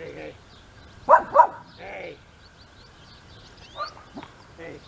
hey. Hey. Hey. Hey.